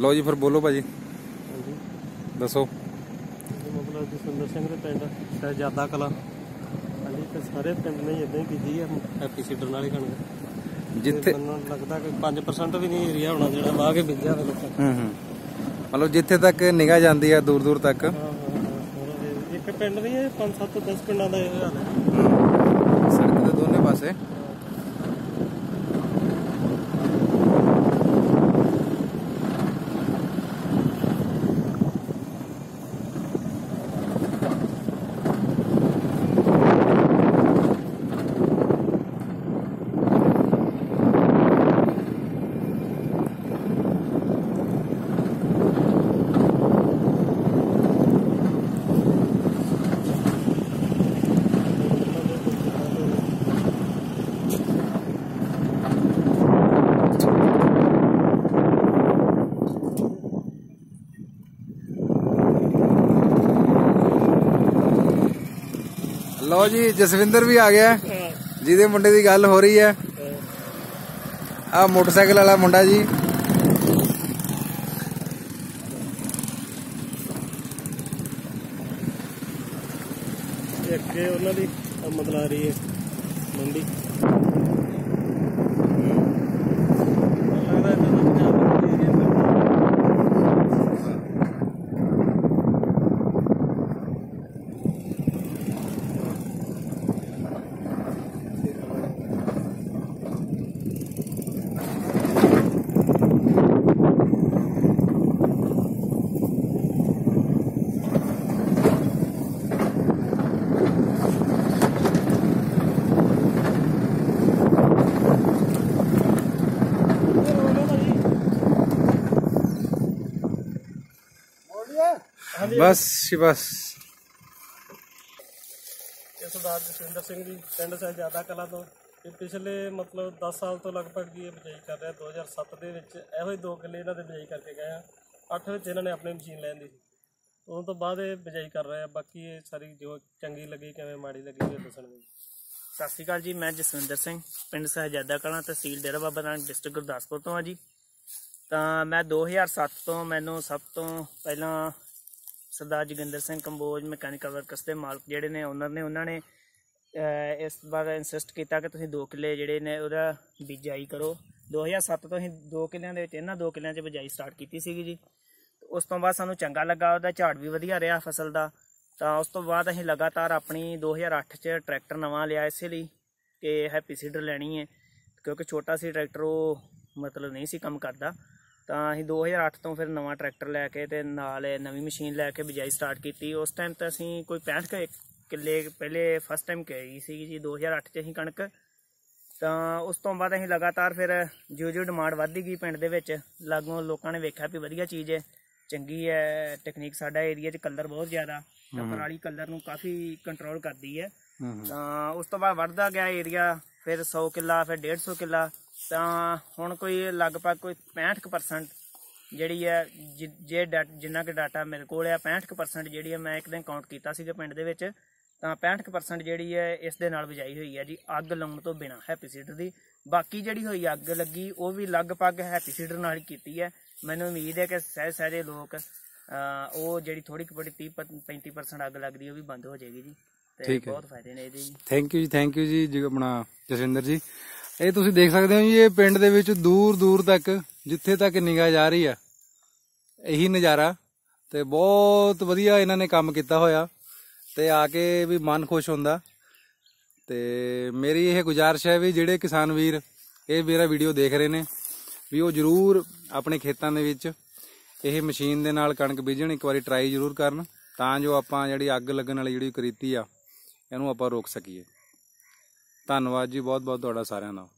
ਲਓ ਜੀ ਫਿਰ ਬੋਲੋ ਭਾਜੀ। ਹਾਂਜੀ। ਦੱਸੋ। ਮਤਲਬ ਜਸਵਿੰਦਰ ਸਿੰਘ ਦੇ ਪਿੰਡ ਸ਼ਹਿਜ਼ਾਦਾ ਕਲਾ। ਹਾਂਜੀ ਤੇ ਸਾਰੇ ਪਿੰਡ ਨੇ ਇਦਾਂ ਹੀ ਕੀਤੀ ਆ ਹੈਪੀ ਸੀਡਰ ਨਾਲ ਹੀ ਕਣਕ। ਜਿੱਥੇ ਮੈਨੂੰ ਲੱਗਦਾ ਕਿ 5% ਵੀ ਨਹੀਂ ਏਰੀਆ ਹੋਣਾ ਜਿਹੜਾ ਵਾਹ ਕੇ ਬੀਜਿਆ ਹੋਵੇ ਲੋਕਾਂ ਹੂੰ ਹੂੰ। ਮਤਲਬ ਜਿੱਥੇ ਤੱਕ ਨਿਗਾਹ ਜਾਂਦੀ ਆ ਦੂਰ ਦੂਰ ਤੱਕ ਇੱਕ ਪਿੰਡ ਨਹੀਂ ਇਹ 5 7 10 ਪਿੰਡਾਂ ਦਾ ਇਹ ਹਾਲ ਹੈ। ਸੜਕ ਦੇ ਦੋਨੇ ਪਾਸੇ। ਲਓ ਜੀ, ਜਸਵਿੰਦਰ ਵੀ ਆ ਗਿਆ। ਜਿਹਦੇ ਮੁੰਡੇ ਦੀ ਗੱਲ ਹੋ ਰਹੀ ਹੈ। ਆ ਮੋਟਰਸਾਈਕਲ ਵਾਲਾ ਮੁੰਡਾ ਜੀ। ਅੱਗੇ ਉਹਨਾਂ ਦੀ ਮਤਲਬ ਆ ਰਹੀ ਹੈ। ਮੰਡੀ। ਬਸ ਜੀ ਬਸ। ਇਹ ਸਰਦਾਰ ਜਸਵਿੰਦਰ ਸਿੰਘ ਜੀ ਪਿੰਡ ਸਾਹਿਜਾਦਾ ਕਲਾ ਤੋਂ। ਇਹ ਪਿਛਲੇ ਮਤਲਬ 10 ਸਾਲ ਤੋਂ ਲਗਭਗ ਜੀ ਇਹ ਬਿਜਾਈ ਕਰ ਰਿਹਾ। 2007 ਦੇ ਵਿੱਚ ਇਹੋ ਹੀ ਦੋ ਕਿੱਲੇ ਇਹਨਾਂ ਦੇ ਬਿਜਾਈ ਕਰਕੇ ਗਏ ਆ। 8 ਵਿੱਚ ਇਹਨਾਂ ਨੇ ਆਪਣੀ ਮਸ਼ੀਨ ਲੈਂਦੀ ਸੀ। ਉਸ ਤੋਂ ਬਾਅਦ ਇਹ ਬਿਜਾਈ ਕਰ ਰਹੇ ਆ। ਬਾਕੀ ਇਹ ਸਾਰੀ ਜੋ ਚੰਗੀ ਲੱਗੀ ਕਿਵੇਂ ਮਾੜੀ ਲੱਗੀ ਦੱਸਣਗੇ ਜੀ। ਸਤਿ ਸ਼੍ਰੀ ਅਕਾਲ ਜੀ ਮੈਂ ਜਸਵਿੰਦਰ ਸਿੰਘ ਪਿੰਡ ਸਹਜਾਦਾ ਕਲਾਂ ਤਹਿਸੀਲ ਡੇਰਾ ਬਾਬਾ ਨਾਨਕ ਡਿਸਟ੍ਰਿਕਟ ਗੁਰਦਾਸਪੁਰ ਤੋਂ ਆ ਜੀ। ਤਾਂ ਮੈਂ 2007 ਤੋਂ ਮੈਨੂੰ ਸਭ ਤੋਂ ਪਹਿਲਾਂ ਸਰਦਾਰ ਜੋਗਿੰਦਰ ਸਿੰਘ ਕੰਬੋਜ ਮਕੈਨੀਕਲ ਵਰਕਸ ਦੇ ਮਾਲਕ ਜਿਹੜੇ ਨੇ ਓਨਰ ਨੇ, ਉਹਨਾਂ ਨੇ ਇਸ ਵਾਰ ਇਨਸਿਸਟ ਕੀਤਾ ਕਿ ਤੁਸੀਂ 2 ਕਿੱਲੇ ਜਿਹੜੇ ਨੇ ਉਹਦਾ ਬਿਜਾਈ ਕਰੋ। 2007 ਤੋਂ ਅਸੀਂ 2 ਕਿੱਲਿਆਂ ਦੇ ਵਿੱਚ, ਇਹਨਾਂ 2 ਕਿੱਲਿਆਂ 'ਚ ਬਿਜਾਈ ਸਟਾਰਟ ਕੀਤੀ ਸੀਗੀ ਜੀ। ਤੇ ਉਸ ਤੋਂ ਬਾਅਦ ਸਾਨੂੰ ਚੰਗਾ ਲੱਗਾ, ਉਹਦਾ ਝਾੜ ਵੀ ਵਧੀਆ ਰਿਹਾ ਫਸਲ ਦਾ। ਤਾਂ ਉਸ ਤੋਂ ਬਾਅਦ ਅਸੀਂ ਲਗਾਤਾਰ ਆਪਣੀ 2008 ਚ ਟਰੈਕਟਰ ਨਵਾਂ ਲਿਆ ਇਸੇ ਲਈ ਕਿ ਹੈਪੀ ਸੀਡਰ ਲੈਣੀ ਹੈ, ਕਿਉਂਕਿ ਛੋਟਾ ਸੀ ਟਰੈਕਟਰ, ਉਹ ਮਤਲਬ ਨਹੀਂ ਸੀ ਕੰਮ ਕਰਦਾ। ਤਾਂ ਅਸੀਂ 2008 ਤੋਂ ਫਿਰ ਨਵਾਂ ਟਰੈਕਟਰ ਲੈ ਕੇ ਤੇ ਨਾਲ ਨਵੀਂ ਮਸ਼ੀਨ ਲੈ ਕੇ ਬਿਜਾਈ ਸਟਾਰਟ ਕੀਤੀ। ਉਸ ਟਾਈਮ ਤਾਂ ਅਸੀਂ ਕੋਈ 65 ਕੁ ਕਿੱਲੇ ਪਹਿਲੇ ਫਸਟ ਟਾਈਮ ਕਹੀ ਸੀਗੀ ਜੀ 2008 ਚ ਅਸੀਂ ਕਣਕ। ਤਾਂ ਉਸ ਤੋਂ ਬਾਅਦ ਅਸੀਂ ਲਗਾਤਾਰ ਫਿਰ ਜਿਉਂ ਜਿਉਂ ਡਿਮਾਂਡ ਵੱਧਦੀ ਗਈ ਪਿੰਡ ਦੇ ਵਿੱਚ। ਲਾਗੋਂ ਲੋਕਾਂ ਨੇ ਵੇਖਿਆ ਵੀ ਵਧੀਆ ਚੀਜ਼ ਹੈ ਚੰਗੀ ਹੈ ਟੈਕਨੀਕ ਸਾਡਾ ਏਰੀਆ 'ਚ ਕਲਰ ਬਹੁਤ ਜ਼ਿਆਦਾ ਤਾਂ ਪਰਾਲੀ ਕਲਰ ਨੂੰ ਕਾਫੀ ਕੰਟਰੋਲ ਕਰਦੀ ਹੂੰ। ਤਾਂ ਉਸ ਤੋਂ ਬਾਅਦ ਵੱਧਦਾ ਗਿਆ ਏਰੀਆ ਫਿਰ 100 ਕਿੱਲਾ ਫਿਰ 150 ਕਿੱਲਾ। ਤਾਂ ਹੁਣ ਕੋਈ ਲਗਭਗ ਕੋਈ 65% ਜਿਹੜੀ ਹੈ ਜਿ- ਜਿੰਨਾ ਕਿ ਡਾਟਾ ਮੇਰੇ ਕੋਲ ਹੈ 65% ਜਿਹੜੀ ਹੈ ਮੈਂ ਇੱਕ ਦਿਨ ਕਾਊਂਟ ਕੀਤਾ ਸੀਗਾ ਪਿੰਡ ਦੇ ਵਿੱਚ ਤਾਂ 65% ਜਿਹੜੀ ਹੈ ਇਸ ਦੇ ਨਾਲ ਬਜਾਈ ਹੋਈ ਹੈ ਜੀ ਅੱਗ ਲਾਉਣ ਤੋਂ ਬਿਨਾ ਹੈਪੀ ਸੀਡਰ ਦੀ। ਬਾਕੀ ਜਿਹੜੀ ਹੋਈ ਅੱਗ ਲੱਗੀ ਉਹ ਵੀ ਲਗਭਗ ਹੈਪੀ ਸੀਡਰ ਨਾਲ ਹੀ ਕੀਤੀ ਹੈ। ਮੈਨੂੰ ਉਮੀਦ ਹੈ ਕਿ ਸਹਿ ਸਹਿਜੇ ਲੋਕ ਉਹ ਜਿਹੜੀ ਥੋੜੀ ਕੁ ਬੜੀ 30 35% ਅੱਗ ਲੱਗਦੀ ਉਹ ਵੀ ਬੰਦ ਹੋ ਜਾਏਗੀ ਜੀ। ਤੇ ਠੀਕ ਹੈ। ਬਹੁਤ ਫਾਇਦੇ ਨੇ ਇਹਦੇ ਜੀ। ਥੈਂਕ ਯੂ ਜੀ ਥੈਂਕ ਯੂ ਜੀ ਜੀ ਆਪਣਾ ਜਸਵਿੰਦਰ ਜੀ। ਇਹ ਤੁਸੀਂ ਦੇਖ ਸਕਦੇ ਹੋ ਜੀ ਇਹ ਪਿੰਡ ਦੇ ਵਿੱਚ ਦੂਰ ਦੂਰ ਤੱਕ ਜਿੱਥੇ ਤੱਕ ਨਿਗਾਹ ਜਾ ਰਹੀ ਆ ਇਹੀ ਨਜ਼ਾਰਾ। ਤੇ ਬਹੁਤ ਵਧੀਆ ਇਹਨਾਂ ਨੇ ਕੰਮ ਕੀਤਾ ਹੋਇਆ ਤੇ ਆ ਕੇ ਵੀ ਮਨ ਖੁਸ਼ ਹੁੰਦਾ। ਤੇ ਮੇਰੀ ਇਹ ਗੁਜ਼ਾਰਿਸ਼ ਹੈ ਵੀ ਜਿਹੜੇ ਕਿਸਾਨ ਵੀਰ ਇਹ ਮੇਰਾ ਵੀਡੀਓ ਦੇਖ ਰਹੇ ਨੇ ਵੀ ਉਹ ਜਰੂਰ ਆਪਣੇ ਖੇਤਾਂ ਦੇ ਵਿੱਚ ਇਹ ਮਸ਼ੀਨ ਦੇ ਨਾਲ ਕਣਕ ਬੀਜਣ ਇੱਕ ਵਾਰੀ ਟਰਾਈ ਜਰੂਰ ਕਰਨ ਤਾਂ ਜੋ ਆਪਾਂ ਜਿਹੜੀ ਅੱਗ ਲੱਗਣ ਵਾਲੀ ਜਿਹੜੀ ਕਰੀਤੀ ਆ ਇਹਨੂੰ ਆਪਾਂ ਰੋਕ ਸਕੀਏ। ਧੰਨਵਾਦ ਜੀ ਬਹੁਤ ਬਹੁਤ ਤੁਹਾਡਾ ਸਾਰਿਆਂ ਦਾ।